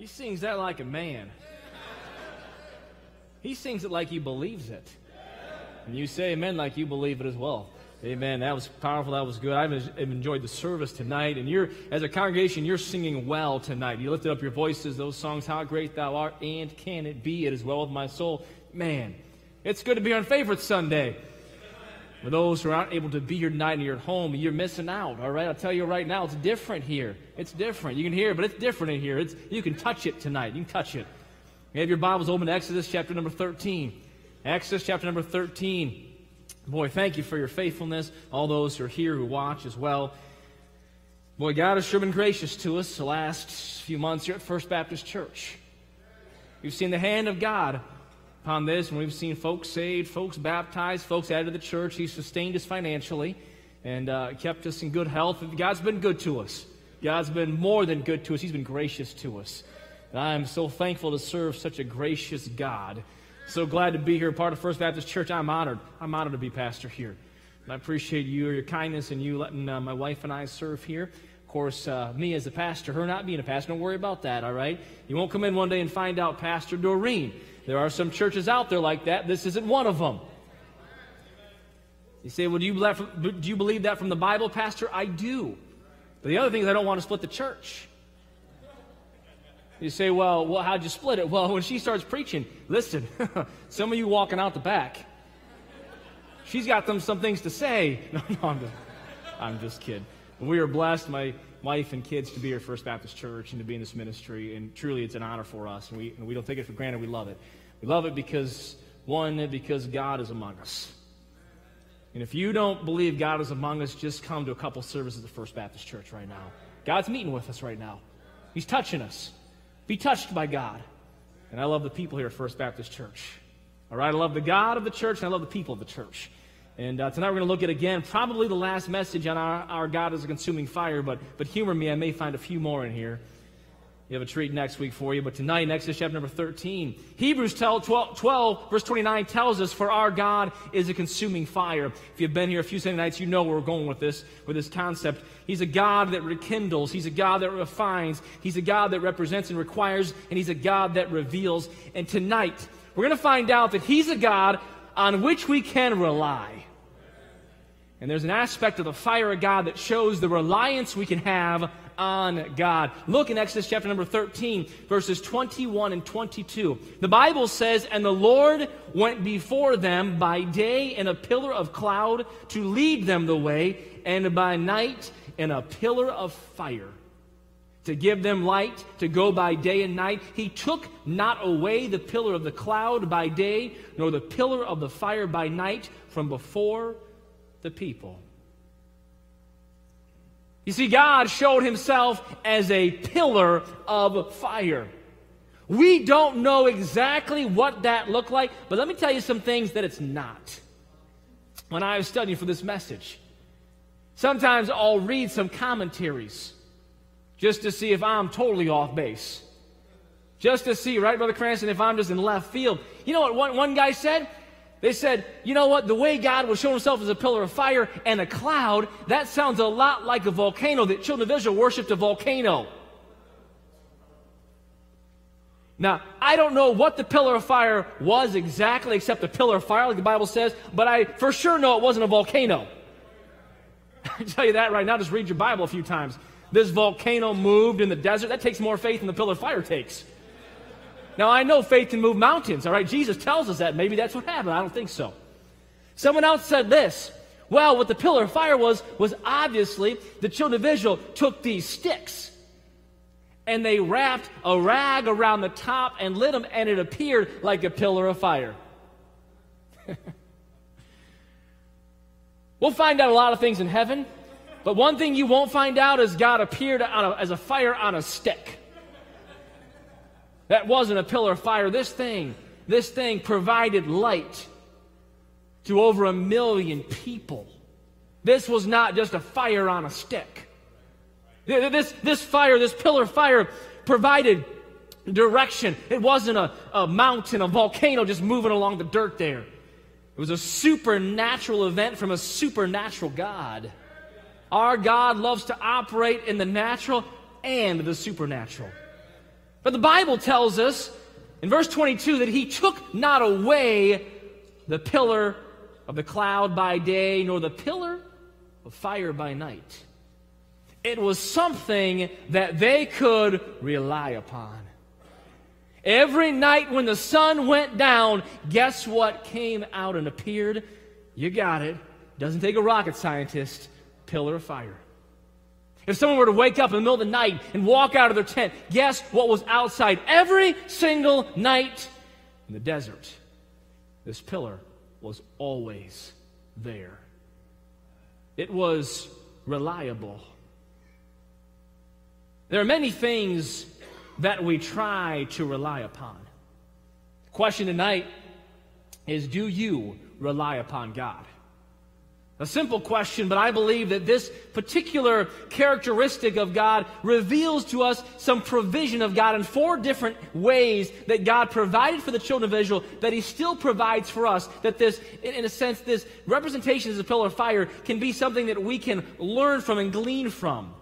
He sings that like a man. He sings it like he believes it. And you say amen like you believe it as well. Amen. That was powerful. That was good. I've enjoyed the service tonight. And you're, as a congregation, you're singing well tonight. You lifted up your voices, those songs, How Great Thou Art, and Can It Be? It is well with my soul. Man, it's good to be on Favorite Sunday. For those who aren't able to be here tonight and you're at home, you're missing out, all right? I'll tell you right now, it's different here. It's different. You can hear it, but it's different in here. It's, you can touch it tonight. You can touch it. You have your Bibles open to Exodus chapter number 13. Exodus chapter number 13. Boy, thank you for your faithfulness. All those who are here who watch as well. Boy, God has sure been gracious to us the last few months here at First Baptist Church. We've seen the hand of God upon this, and we've seen folks saved, folks baptized, folks added to the church. He sustained us financially and uh, kept us in good health. God's been good to us. God's been more than good to us. He's been gracious to us. And I am so thankful to serve such a gracious God. So glad to be here, part of First Baptist Church. I'm honored. I'm honored to be pastor here. And I appreciate you, your kindness, and you letting uh, my wife and I serve here. Of course, uh, me as a pastor, her not being a pastor, don't worry about that, all right? You won't come in one day and find out Pastor Doreen there are some churches out there like that. This isn't one of them. You say, well, do you, do you believe that from the Bible, Pastor? I do. But the other thing is, I don't want to split the church. You say, well, well, how'd you split it? Well, when she starts preaching, listen, some of you walking out the back, she's got them some things to say. No, no, I'm just, I'm just kidding. We are blessed. My wife and kids to be here First Baptist Church and to be in this ministry. And truly, it's an honor for us. And we, and we don't take it for granted. We love it. We love it because, one, because God is among us. And if you don't believe God is among us, just come to a couple services at First Baptist Church right now. God's meeting with us right now. He's touching us. Be touched by God. And I love the people here at First Baptist Church. All right, I love the God of the church and I love the people of the church. And uh, tonight we're going to look at again probably the last message on our, our God as a consuming fire, but, but humor me, I may find a few more in here. You have a treat next week for you, but tonight in Exodus chapter number 13, Hebrews 12, 12, verse 29 tells us, For our God is a consuming fire. If you've been here a few Sunday nights, you know where we're going with this, with this concept. He's a God that rekindles, He's a God that refines, He's a God that represents and requires, and He's a God that reveals. And tonight, we're going to find out that He's a God on which we can rely. And there's an aspect of the fire of God that shows the reliance we can have on God. Look in Exodus chapter number 13, verses 21 and 22. The Bible says, And the Lord went before them by day in a pillar of cloud to lead them the way, and by night in a pillar of fire to give them light to go by day and night. He took not away the pillar of the cloud by day, nor the pillar of the fire by night from before the people. You see, God showed himself as a pillar of fire. We don't know exactly what that looked like, but let me tell you some things that it's not. When I was studying for this message, sometimes I'll read some commentaries just to see if I'm totally off base. Just to see, right, Brother Cranston, if I'm just in left field. You know what one, one guy said? They said, you know what? The way God was showing himself as a pillar of fire and a cloud, that sounds a lot like a volcano, that children of Israel worshiped a volcano. Now, I don't know what the pillar of fire was exactly, except a pillar of fire, like the Bible says, but I for sure know it wasn't a volcano. I tell you that right now, just read your Bible a few times. This volcano moved in the desert. That takes more faith than the pillar of fire takes. Now, I know faith can move mountains, all right? Jesus tells us that. Maybe that's what happened. I don't think so. Someone else said this. Well, what the pillar of fire was, was obviously the children of Israel took these sticks and they wrapped a rag around the top and lit them, and it appeared like a pillar of fire. we'll find out a lot of things in heaven, but one thing you won't find out is God appeared a, as a fire on a stick. That wasn't a pillar of fire. This thing, this thing provided light to over a million people. This was not just a fire on a stick. This, this fire, this pillar of fire, provided direction. It wasn't a, a mountain, a volcano just moving along the dirt there. It was a supernatural event from a supernatural God. Our God loves to operate in the natural and the supernatural. But the Bible tells us in verse 22 that he took not away the pillar of the cloud by day, nor the pillar of fire by night. It was something that they could rely upon. Every night when the sun went down, guess what came out and appeared? You got it. Doesn't take a rocket scientist. Pillar of fire. If someone were to wake up in the middle of the night and walk out of their tent, guess what was outside every single night in the desert? This pillar was always there. It was reliable. There are many things that we try to rely upon. The question tonight is do you rely upon God? A simple question, but I believe that this particular characteristic of God reveals to us some provision of God in four different ways that God provided for the children of Israel, that He still provides for us. That this, in a sense, this representation as a pillar of fire can be something that we can learn from and glean from.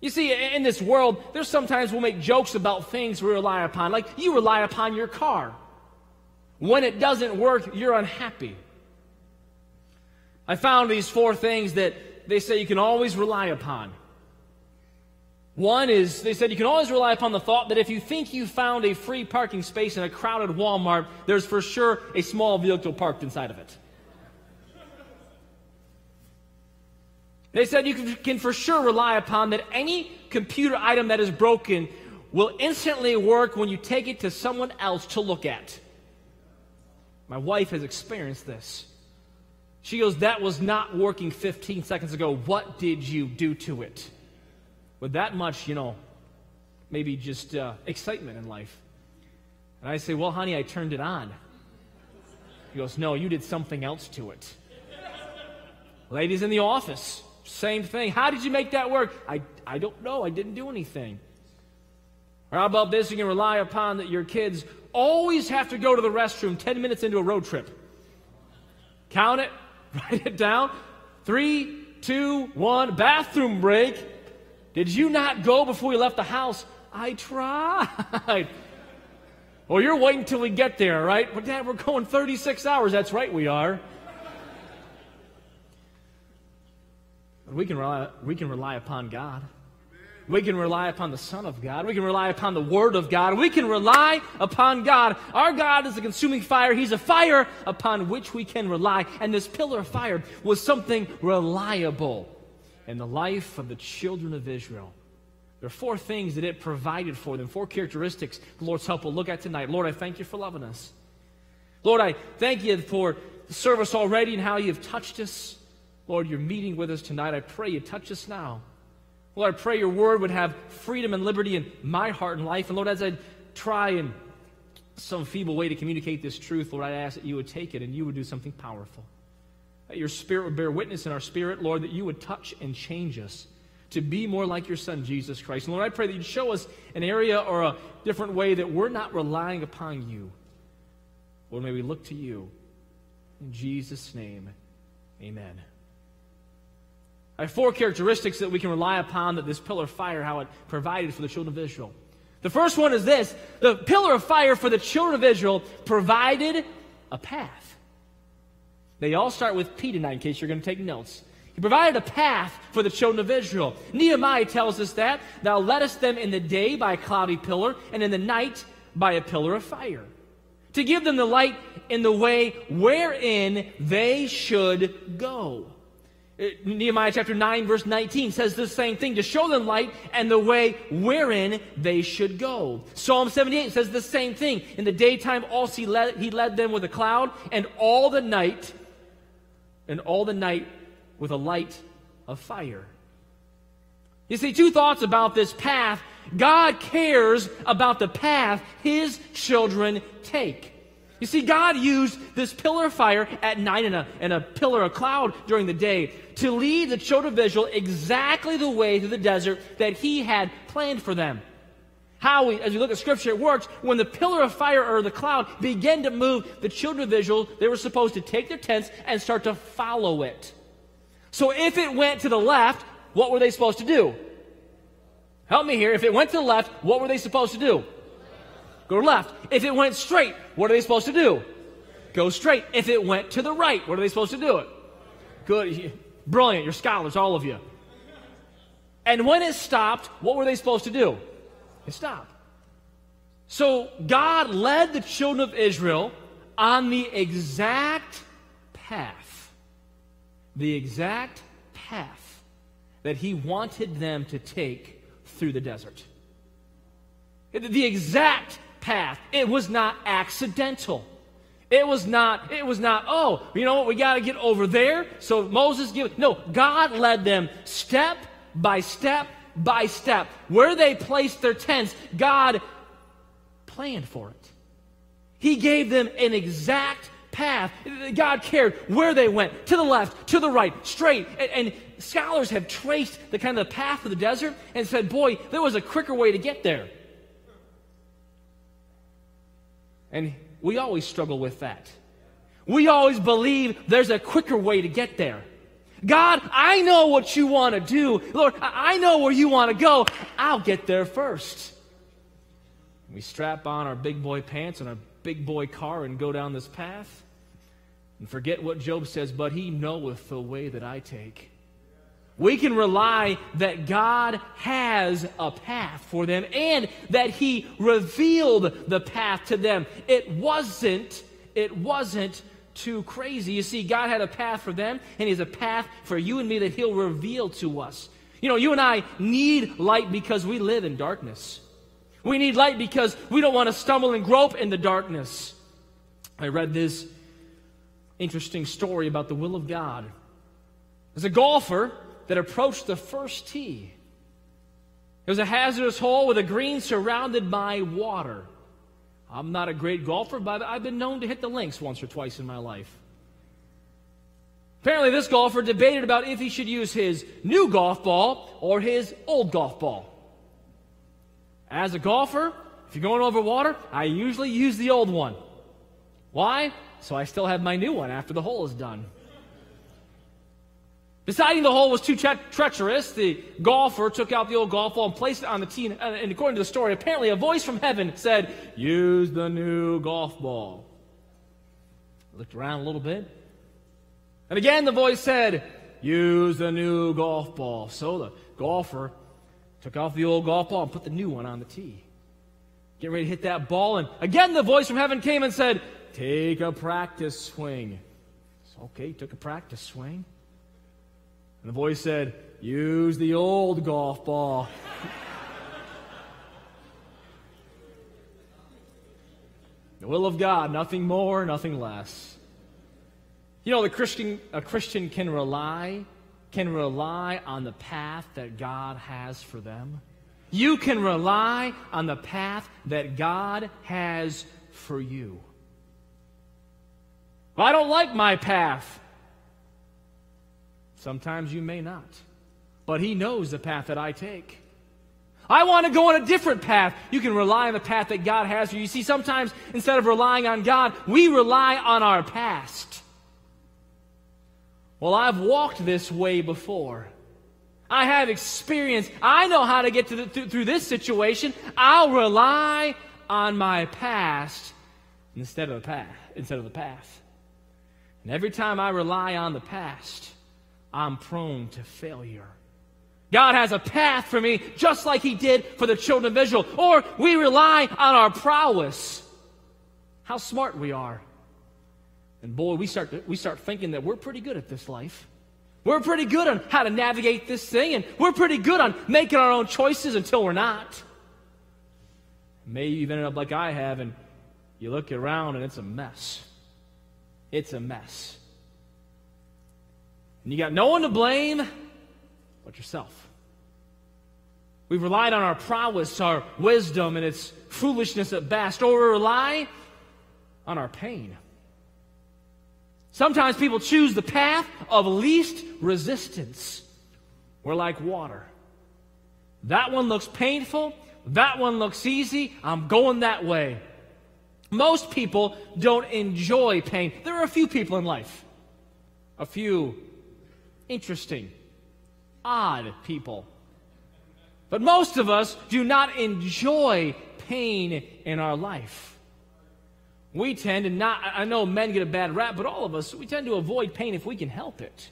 You see, in this world, there's sometimes we'll make jokes about things we rely upon. Like you rely upon your car. When it doesn't work, you're unhappy. I found these four things that they say you can always rely upon. One is, they said you can always rely upon the thought that if you think you found a free parking space in a crowded Walmart, there's for sure a small vehicle parked inside of it. They said you can, can, for sure rely upon that any computer item that is broken will instantly work when you take it to someone else to look at. My wife has experienced this. She goes, That was not working 15 seconds ago. What did you do to it? With that much, you know, maybe just uh, excitement in life. And I say, Well, honey, I turned it on. He goes, No, you did something else to it. Ladies in the office, same thing. How did you make that work? I, I don't know. I didn't do anything. Or how about this? You can rely upon that your kids always have to go to the restroom 10 minutes into a road trip. Count it, write it down. Three, two, one, bathroom break. Did you not go before we left the house? I tried. Well, you're waiting until we get there, right? But Dad, we're going 36 hours. That's right, we are. We can rely, we can rely upon God. We can rely upon the Son of God. We can rely upon the Word of God. We can rely upon God. Our God is a consuming fire. He's a fire upon which we can rely. And this pillar of fire was something reliable in the life of the children of Israel. There are four things that it provided for them, four characteristics the Lord's help will look at tonight. Lord, I thank you for loving us. Lord, I thank you for the service already and how you've touched us. Lord, you're meeting with us tonight. I pray you touch us now. Lord, I pray your word would have freedom and liberty in my heart and life. And Lord, as I try in some feeble way to communicate this truth, Lord, I ask that you would take it and you would do something powerful. That your spirit would bear witness in our spirit, Lord, that you would touch and change us to be more like your son, Jesus Christ. And Lord, I pray that you'd show us an area or a different way that we're not relying upon you. Lord, may we look to you. In Jesus' name, amen. Four characteristics that we can rely upon that this pillar of fire, how it provided for the children of Israel. The first one is this the pillar of fire for the children of Israel provided a path. They all start with P tonight, in case you're going to take notes. He provided a path for the children of Israel. Nehemiah tells us that. Thou leddest them in the day by a cloudy pillar, and in the night by a pillar of fire. To give them the light in the way wherein they should go. Uh, Nehemiah chapter 9, verse 19 says the same thing to show them light and the way wherein they should go. Psalm 78 says the same thing. In the daytime also he led, he led them with a cloud, and all the night, and all the night with a light of fire. You see, two thoughts about this path. God cares about the path his children take. You see, God used this pillar of fire at night and a, and a pillar of cloud during the day to lead the children of Israel exactly the way through the desert that He had planned for them. How, we, as we look at Scripture, it works when the pillar of fire or the cloud began to move, the children of Israel, they were supposed to take their tents and start to follow it. So if it went to the left, what were they supposed to do? Help me here. If it went to the left, what were they supposed to do? Go left. If it went straight, what are they supposed to do? Go straight. If it went to the right, what are they supposed to do it? Good. Brilliant. You're scholars, all of you. And when it stopped, what were they supposed to do? It stopped. So God led the children of Israel on the exact path, the exact path that He wanted them to take through the desert. The exact path. It was not accidental. It was not, it was not, oh, you know what, we got to get over there. So Moses give no, God led them step by step by step. Where they placed their tents, God planned for it. He gave them an exact path. God cared where they went to the left, to the right, straight. And, and, scholars have traced the kind of the path of the desert and said, boy, there was a quicker way to get there. And we always struggle with that. We always believe there's a quicker way to get there. God, I know what you want to do. Lord, I know where you want to go. I'll get there first. We strap on our big boy pants and our big boy car and go down this path and forget what Job says, but he knoweth the way that I take. We can rely that God has a path for them and that He revealed the path to them. It wasn't, it wasn't too crazy. You see, God had a path for them, and He has a path for you and me that He'll reveal to us. You know, you and I need light because we live in darkness. We need light because we don't want to stumble and grope in the darkness. I read this interesting story about the will of God. As a golfer, that approached the first tee. It was a hazardous hole with a green surrounded by water. I'm not a great golfer, but I've been known to hit the links once or twice in my life. Apparently, this golfer debated about if he should use his new golf ball or his old golf ball. As a golfer, if you're going over water, I usually use the old one. Why? So I still have my new one after the hole is done. Deciding the hole was too tre- treacherous, the golfer took out the old golf ball and placed it on the tee. And according to the story, apparently a voice from heaven said, Use the new golf ball. Looked around a little bit. And again the voice said, Use the new golf ball. So the golfer took off the old golf ball and put the new one on the tee. Getting ready to hit that ball. And again the voice from heaven came and said, Take a practice swing. So, okay, took a practice swing. And the voice said, Use the old golf ball. the will of God, nothing more, nothing less. You know, the Christian, a Christian can rely, can rely on the path that God has for them. You can rely on the path that God has for you. Well, I don't like my path. Sometimes you may not. But He knows the path that I take. I want to go on a different path. You can rely on the path that God has for you. You see, sometimes instead of relying on God, we rely on our past. Well, I've walked this way before. I have experience. I know how to get to the, th- through this situation. I'll rely on my past instead of the path. Instead of the path. And every time I rely on the past, I'm prone to failure. God has a path for me, just like He did for the children of Israel. Or we rely on our prowess, how smart we are. And boy, we start, to, we start thinking that we're pretty good at this life. We're pretty good on how to navigate this thing, and we're pretty good on making our own choices until we're not. Maybe you've ended up like I have, and you look around and it's a mess. It's a mess. And you got no one to blame but yourself. We've relied on our prowess, our wisdom, and its foolishness at best, or we rely on our pain. Sometimes people choose the path of least resistance. We're like water. That one looks painful. That one looks easy. I'm going that way. Most people don't enjoy pain. There are a few people in life, a few interesting, odd people But most of us do not enjoy pain in our life. We tend to not, I know men get a bad rap, but all of us, we tend to avoid pain if we can help it.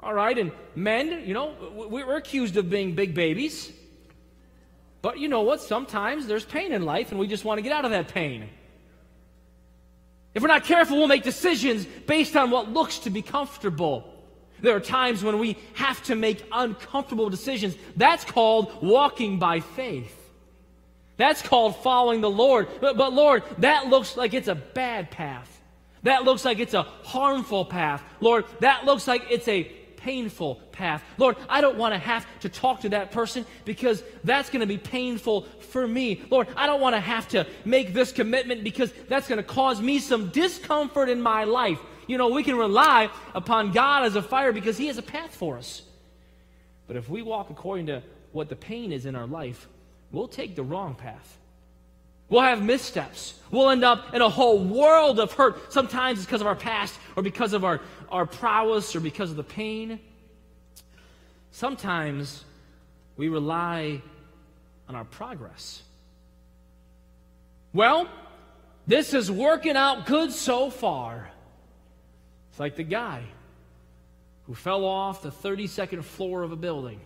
All right, and men, you know, we're accused of being big babies. But you know what? Sometimes there's pain in life, and we just want to get out of that pain. If we're not careful, we'll make decisions based on what looks to be comfortable. There are times when we have to make uncomfortable decisions. That's called walking by faith. That's called following the Lord. But, but, Lord, that looks like it's a bad path. That looks like it's a harmful path. Lord, that looks like it's a painful path. Lord, I don't want to have to talk to that person because that's going to be painful for me. Lord, I don't want to have to make this commitment because that's going to cause me some discomfort in my life. You know, we can rely upon God as a fire because He has a path for us. But if we walk according to what the pain is in our life, we'll take the wrong path. We'll have missteps. We'll end up in a whole world of hurt. Sometimes it's because of our past or because of our, our prowess or because of the pain. Sometimes we rely on our progress. Well, this is working out good so far. It's like the guy who fell off the 32nd floor of a building.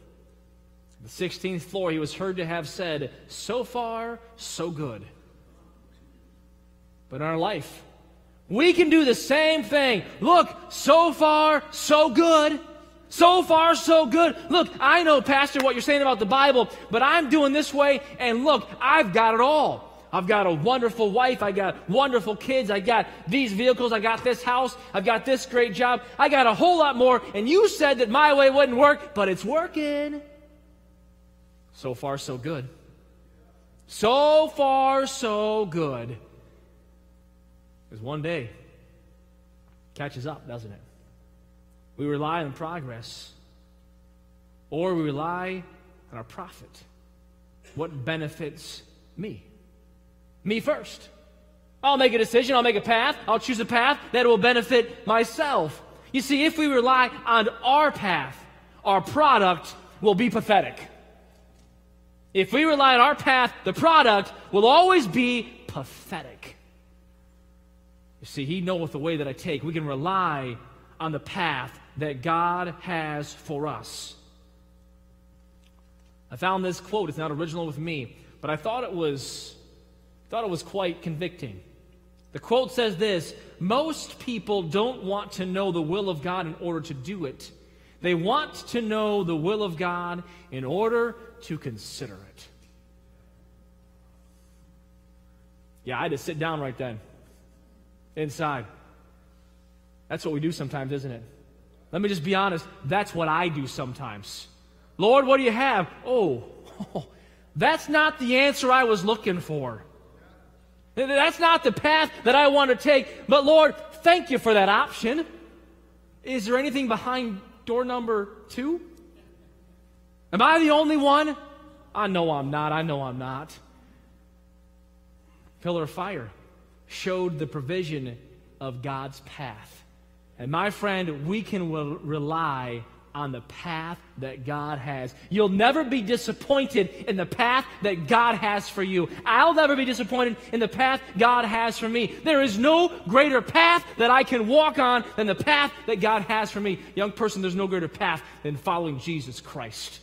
The 16th floor, he was heard to have said, So far, so good. But in our life, we can do the same thing. Look, so far, so good. So far, so good. Look, I know, Pastor, what you're saying about the Bible, but I'm doing this way, and look, I've got it all. I've got a wonderful wife. I got wonderful kids. I got these vehicles. I got this house. I've got this great job. I got a whole lot more. And you said that my way wouldn't work, but it's working. So far, so good. So far, so good. Because one day catches up, doesn't it? We rely on progress, or we rely on our profit. What benefits me? Me first. I'll make a decision, I'll make a path, I'll choose a path that will benefit myself. You see, if we rely on our path, our product will be pathetic. If we rely on our path, the product will always be pathetic. You see, He knoweth the way that I take. We can rely on the path that God has for us. I found this quote. It's not original with me, but I thought it was, thought it was quite convicting. The quote says this Most people don't want to know the will of God in order to do it. They want to know the will of God in order to consider it. Yeah, I had to sit down right then. Inside. That's what we do sometimes, isn't it? Let me just be honest. That's what I do sometimes. Lord, what do you have? Oh, oh that's not the answer I was looking for. That's not the path that I want to take. But Lord, thank you for that option. Is there anything behind door number two? Am I the only one? I know I'm not. I know I'm not. Pillar of fire showed the provision of God's path. And my friend, we can re- rely on the path that God has. You'll never be disappointed in the path that God has for you. I'll never be disappointed in the path God has for me. There is no greater path that I can walk on than the path that God has for me. Young person, there's no greater path than following Jesus Christ.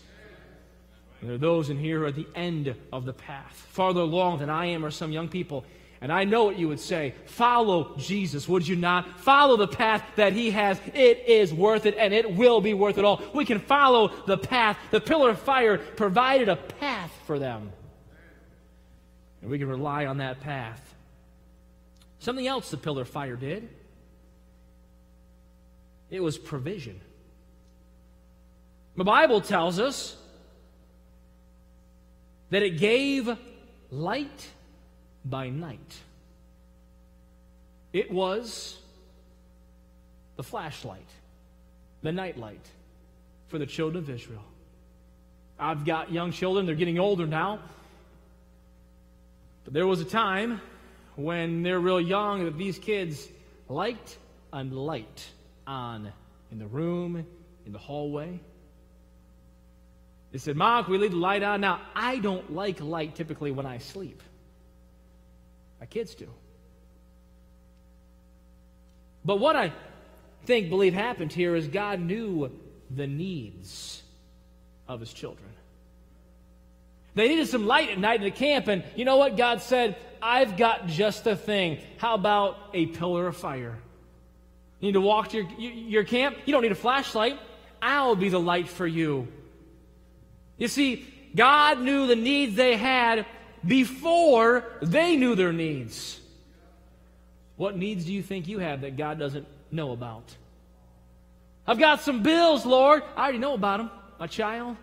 There are those in here who are at the end of the path. Farther along than I am are some young people. And I know what you would say. Follow Jesus, would you not? Follow the path that He has. It is worth it, and it will be worth it all. We can follow the path. The pillar of fire provided a path for them. And we can rely on that path. Something else the pillar of fire did it was provision. The Bible tells us that it gave light by night. It was the flashlight, the nightlight for the children of Israel. I've got young children, they're getting older now. But there was a time when they're real young that these kids liked a light on in the room, in the hallway. They said, Mark, we leave the light on? Now, I don't like light typically when I sleep. My kids do. But what I think, believe happened here is God knew the needs of his children. They needed some light at night in the camp, and you know what? God said, I've got just the thing. How about a pillar of fire? You need to walk to your, your camp? You don't need a flashlight. I'll be the light for you. You see, God knew the needs they had before they knew their needs. What needs do you think you have that God doesn't know about? I've got some bills, Lord. I already know about them, my child.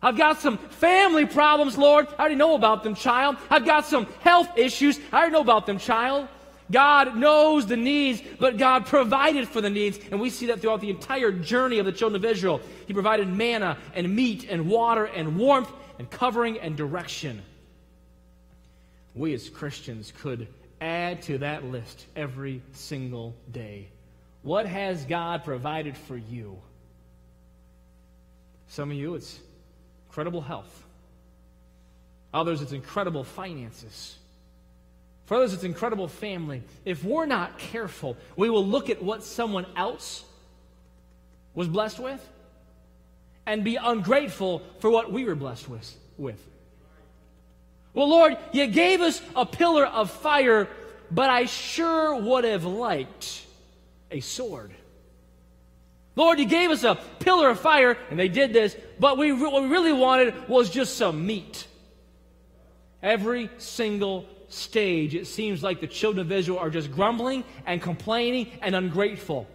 I've got some family problems, Lord. I already know about them, child. I've got some health issues. I already know about them, child. God knows the needs, but God provided for the needs. And we see that throughout the entire journey of the children of Israel. He provided manna and meat and water and warmth and covering and direction. We as Christians could add to that list every single day. What has God provided for you? Some of you, it's incredible health. Others, it's incredible finances. For others, it's incredible family. If we're not careful, we will look at what someone else was blessed with and be ungrateful for what we were blessed with. with. Well, Lord, you gave us a pillar of fire, but I sure would have liked a sword. Lord, you gave us a pillar of fire, and they did this, but we, what we really wanted was just some meat. Every single stage, it seems like the children of Israel are just grumbling and complaining and ungrateful.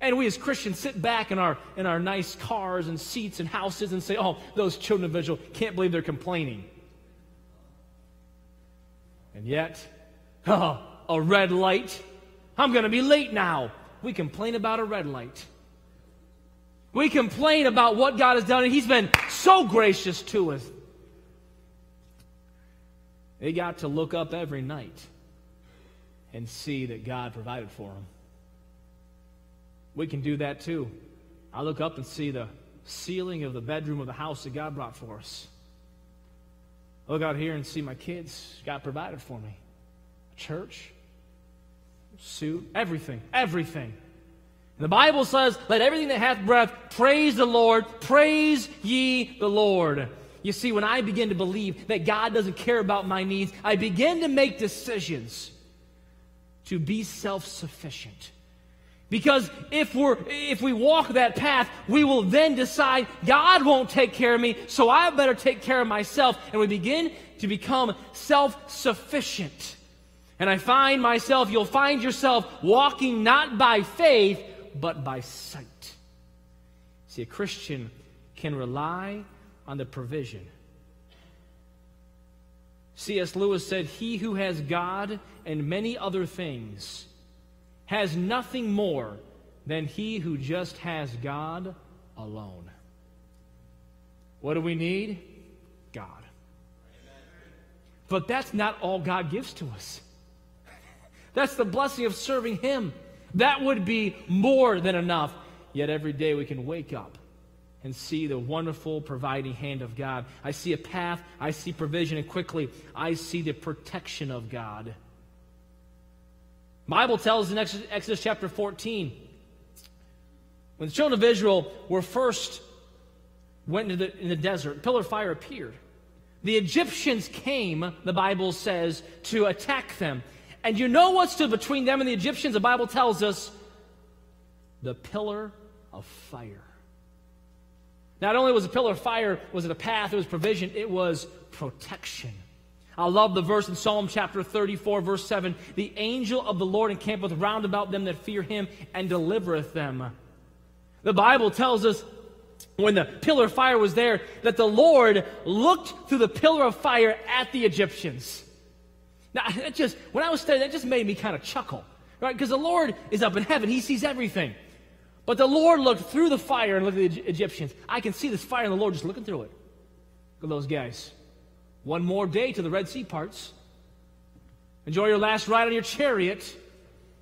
And we as Christians sit back in our, in our nice cars and seats and houses and say, oh, those children of Israel can't believe they're complaining. And yet, oh, a red light. I'm going to be late now. We complain about a red light. We complain about what God has done, and He's been so gracious to us. They got to look up every night and see that God provided for them. We can do that too. I look up and see the ceiling of the bedroom of the house that God brought for us. I look out here and see my kids. God provided for me. Church, suit, everything, everything. The Bible says, Let everything that hath breath praise the Lord, praise ye the Lord. You see, when I begin to believe that God doesn't care about my needs, I begin to make decisions to be self sufficient. Because if we're if we walk that path, we will then decide God won't take care of me, so I better take care of myself, and we begin to become self-sufficient. And I find myself, you'll find yourself walking not by faith, but by sight. See, a Christian can rely on the provision. C.S. Lewis said, He who has God and many other things has nothing more than he who just has God alone. What do we need? God. But that's not all God gives to us. That's the blessing of serving Him. That would be more than enough. Yet every day we can wake up and see the wonderful providing hand of God. I see a path, I see provision, and quickly I see the protection of God. Bible tells in Exodus, chapter 14, when the children of Israel were first went into the, in the desert, pillar of fire appeared. The Egyptians came, the Bible says, to attack them. And you know what stood between them and the Egyptians? The Bible tells us the pillar of fire. Not only was a pillar of fire, was it a path, it was provision, it was protection. I love the verse in Psalm chapter 34, verse 7. The angel of the Lord encampeth round about them that fear him and delivereth them. The Bible tells us when the pillar of fire was there that the Lord looked through the pillar of fire at the Egyptians. Now, that just, when I was studying, that just made me kind of chuckle, right? Because the Lord is up in heaven, He sees everything. But the Lord looked through the fire and looked at the Egyptians. I can see this fire and the Lord just looking through it. Look at those guys. One more day to the Red Sea parts. Enjoy your last ride on your chariot.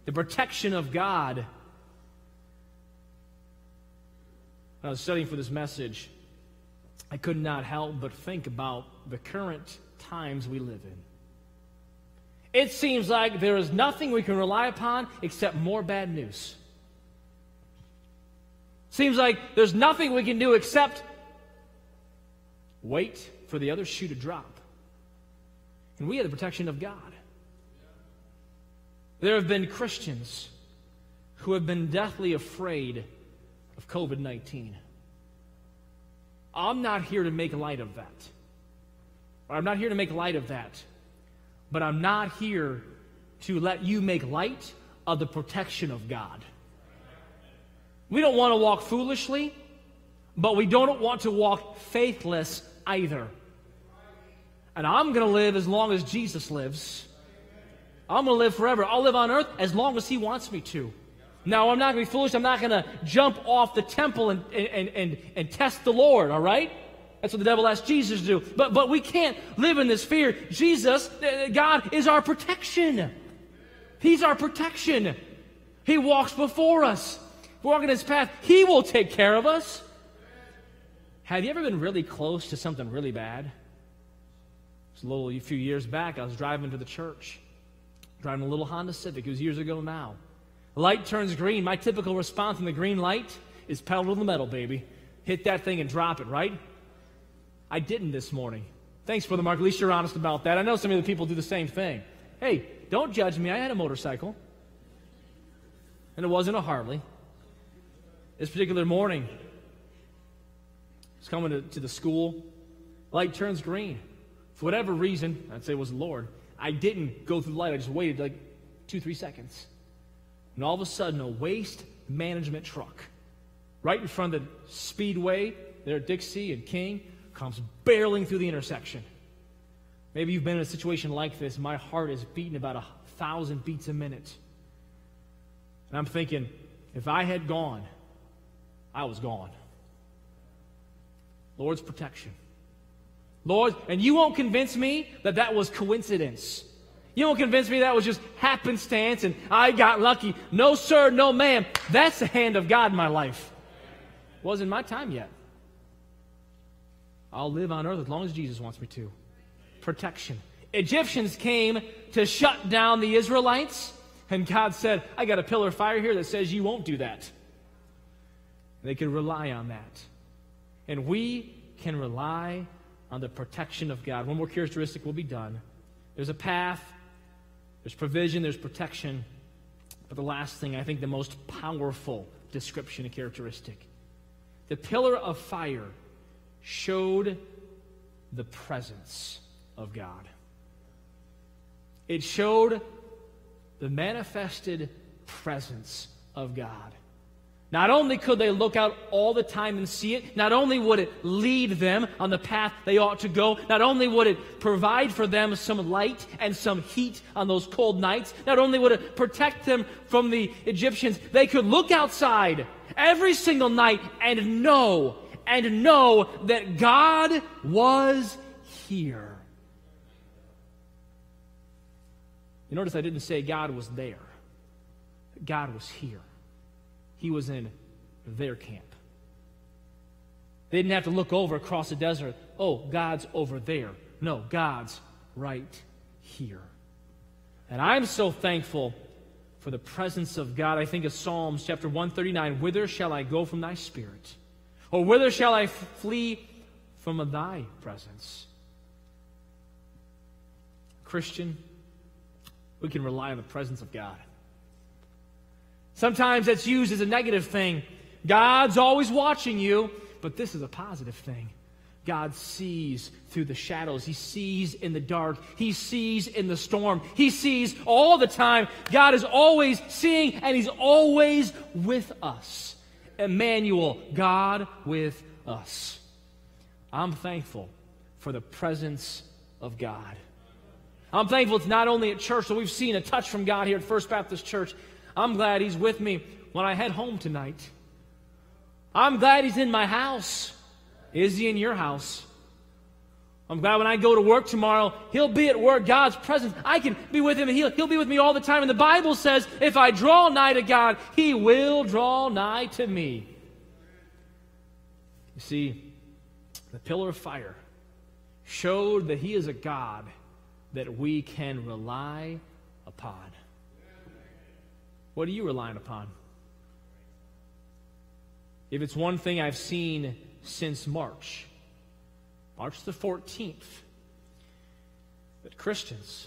The protection of God. When I was studying for this message, I could not help but think about the current times we live in. It seems like there is nothing we can rely upon except more bad news. Seems like there's nothing we can do except wait for the other shoe to drop. And we have the protection of God. There have been Christians who have been deathly afraid of COVID 19. I'm not here to make light of that. I'm not here to make light of that. But I'm not here to let you make light of the protection of God. We don't want to walk foolishly, but we don't want to walk faithless either. And I'm going to live as long as Jesus lives. I'm going to live forever. I'll live on earth as long as He wants me to. Now, I'm not going to be foolish. I'm not going to jump off the temple and, and, and, and test the Lord, all right? That's what the devil asked Jesus to do. But, but we can't live in this fear. Jesus, uh, God, is our protection. He's our protection. He walks before us walking his path, he will take care of us. Have you ever been really close to something really bad? Was a little a few years back. I was driving to the church, driving a little Honda Civic. It was years ago now. Light turns green. My typical response in the green light is pedal to the metal, baby. Hit that thing and drop it, right? I didn't this morning. Thanks, Brother Mark. At least you're honest about that. I know some of the people do the same thing. Hey, don't judge me. I had a motorcycle. And it wasn't a Harley. This particular morning, I was coming to, to the school. Light turns green. For whatever reason, I'd say it was the Lord, I didn't go through the light. I just waited like two, three seconds. And all of a sudden, a waste management truck right in front of the speedway there at Dixie and King comes barreling through the intersection. Maybe you've been in a situation like this. My heart is beating about a thousand beats a minute. And I'm thinking, if I had gone, I was gone. Lord's protection. Lord, and you won't convince me that that was coincidence. You won't convince me that was just happenstance and I got lucky. No, sir, no, ma'am. That's the hand of God in my life. Wasn't my time yet. I'll live on earth as long as Jesus wants me to. Protection. Egyptians came to shut down the Israelites, and God said, I got a pillar of fire here that says you won't do that. They can rely on that. And we can rely on the protection of God. One more characteristic will be done. There's a path, there's provision, there's protection. But the last thing, I think the most powerful description and characteristic the pillar of fire showed the presence of God. It showed the manifested presence of God. Not only could they look out all the time and see it, not only would it lead them on the path they ought to go, not only would it provide for them some light and some heat on those cold nights, not only would it protect them from the Egyptians, they could look outside every single night and know, and know that God was here. You notice I didn't say God was there, God was here he was in their camp. They didn't have to look over across the desert. Oh, God's over there. No, God's right here. And I'm so thankful for the presence of God. I think of Psalms chapter 139 Whither shall I go from thy spirit? Or whither shall I flee from thy presence? Christian, we can rely on the presence of God. Sometimes that's used as a negative thing. God's always watching you, but this is a positive thing. God sees through the shadows. He sees in the dark. He sees in the storm. He sees all the time. God is always seeing and He's always with us. Emmanuel, God with us. I'm thankful for the presence of God. I'm thankful it's not only at church, so we've seen a touch from God here at First Baptist Church, I'm glad He's with me when I head home tonight. I'm glad He's in my house. Is He in your house? I'm glad when I go to work tomorrow, He'll be at work, God's presence. I can be with Him and He'll, he'll be with me all the time. And the Bible says, if I draw nigh to God, He will draw nigh to me. You see, the pillar of fire, showed that He is a God that we can rely upon. What are you relying upon? If it's one thing I've seen since March, March the 14th, that Christians,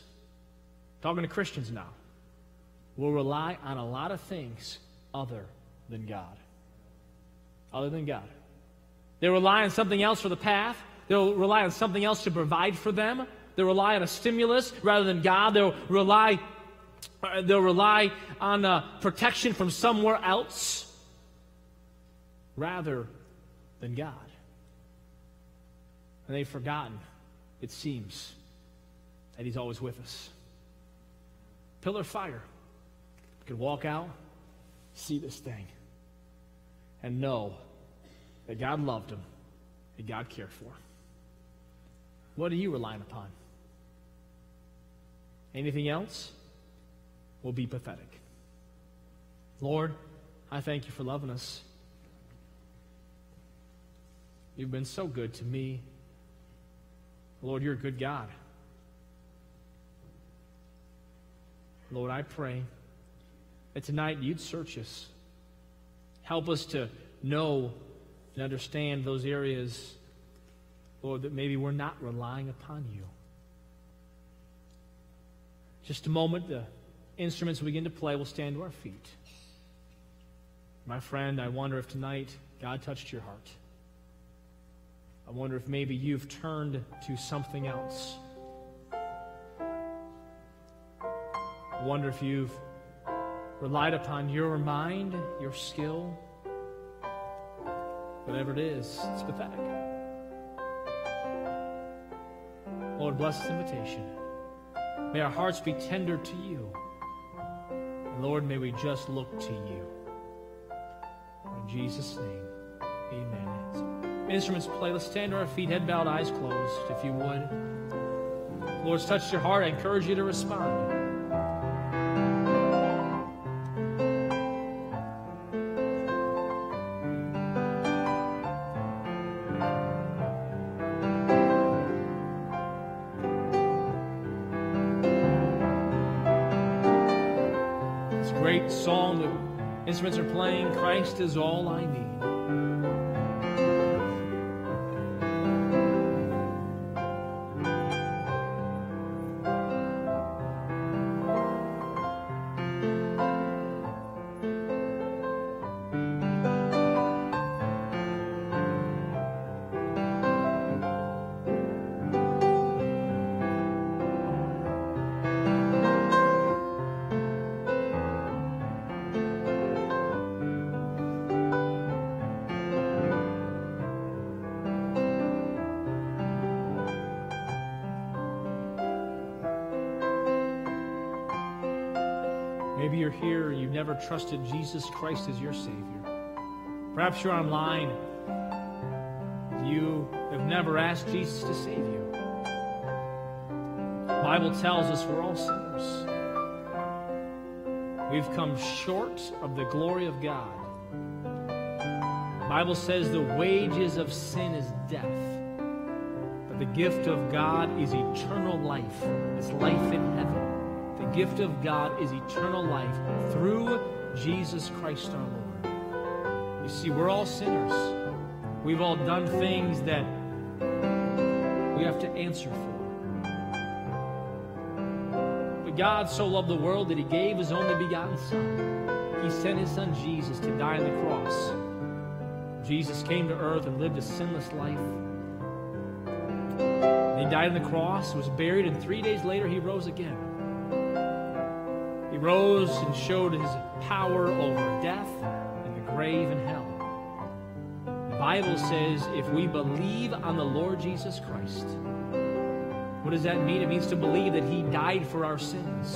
talking to Christians now, will rely on a lot of things other than God. Other than God. They rely on something else for the path. They'll rely on something else to provide for them. They'll rely on a stimulus rather than God. They'll rely, they'll rely on uh, protection from somewhere else rather than God. And they've forgotten, it seems, that He's always with us. Pillar of fire. could walk out, see this thing, and know that God loved him, that God cared for him. What are you relying upon? Anything else will be pathetic. Lord, I thank you for loving us. You've been so good to me. Lord, you're a good God. Lord, I pray that tonight you'd search us. Help us to know and understand those areas, Lord, that maybe we're not relying upon you. Just a moment, the instruments we begin to play. We'll stand to our feet. My friend, I wonder if tonight God touched your heart. I wonder if maybe you've turned to something else. I wonder if you've relied upon your mind, your skill. Whatever it is, it's pathetic. Lord, bless this invitation. May our hearts be tender to you. Lord, may we just look to you. In Jesus' name, amen. Instruments play. Let's stand to our feet, head bowed, eyes closed, if you would. Lord's touched your heart. I encourage you to respond. Instruments are playing, Christ is all I need. Trusted Jesus Christ as your Savior. Perhaps you're online. You have never asked Jesus to save you. The Bible tells us we're all sinners. We've come short of the glory of God. The Bible says the wages of sin is death, but the gift of God is eternal life. It's life in heaven gift of God is eternal life through Jesus Christ our Lord. You see, we're all sinners. We've all done things that we have to answer for. But God so loved the world that He gave His only begotten Son. He sent His Son Jesus to die on the cross. Jesus came to earth and lived a sinless life. He died on the cross, was buried, and three days later he rose again. He rose and showed his power over death and the grave and hell. The Bible says if we believe on the Lord Jesus Christ, what does that mean? It means to believe that he died for our sins.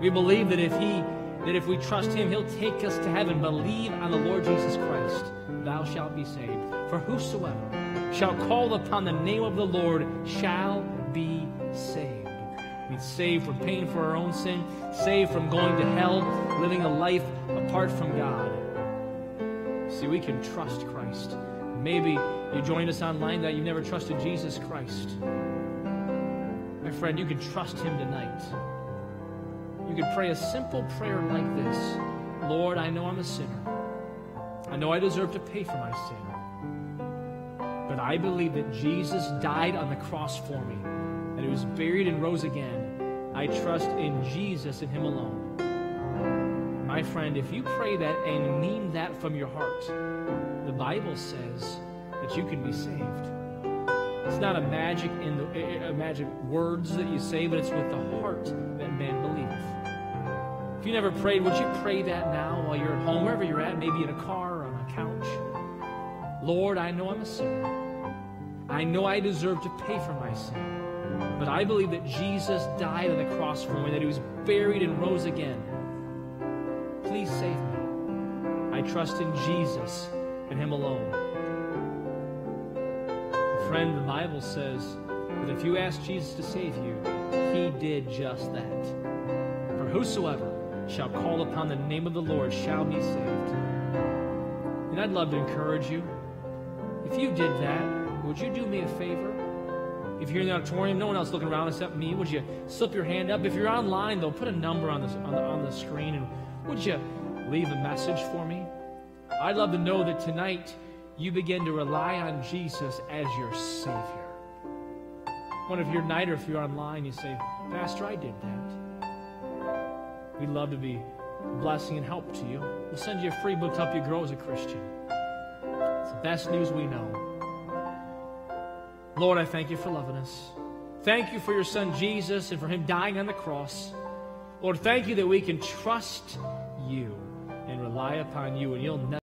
We believe that if he that if we trust him, he'll take us to heaven. Believe on the Lord Jesus Christ, thou shalt be saved. For whosoever shall call upon the name of the Lord shall be saved. Be saved from paying for our own sin, saved from going to hell, living a life apart from God. See, we can trust Christ. Maybe You joined us online that you've never trusted Jesus Christ. My friend, you can trust Him tonight. You could pray a simple prayer like this Lord, I know I'm a sinner. I know I deserve to pay for my sin. But I believe that Jesus died on the cross for me, that He was buried and rose again. I trust in Jesus and Him alone. My friend, if you pray that and mean that from your heart, the Bible says that you can be saved. It's not a magic in the a magic words that you say, but it's with the heart that man believeth. If you never prayed, would you pray that now while you're at home, wherever you're at, maybe in a car or on a couch? Lord, I know I'm a sinner. I know I deserve to pay for my sin. But I believe that Jesus died on the cross for me, that he was buried and rose again. Please save me. I trust in Jesus and him alone friend, the Bible says that if you ask Jesus to save you, he did just that. For whosoever shall call upon the name of the Lord shall be saved. And I'd love to encourage you. If you did that, would you do me a favor? If you're in the auditorium, no one else looking around except me, would you slip your hand up? If you're online, though, put a number on the, on the, on the screen and would you leave a message for me? I'd love to know that tonight you begin to rely on Jesus as your Savior. One of your night or if you're online, you say, Pastor, I did that. We'd love to be a blessing and help to you. We'll send you a free book to help you grow as a Christian. It's the best news we know. Lord, I thank you for loving us. Thank you for your son Jesus and for him dying on the cross. Lord, thank you that we can trust you and rely upon you, and you'll never.